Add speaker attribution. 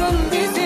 Speaker 1: anlatırlar, bizi.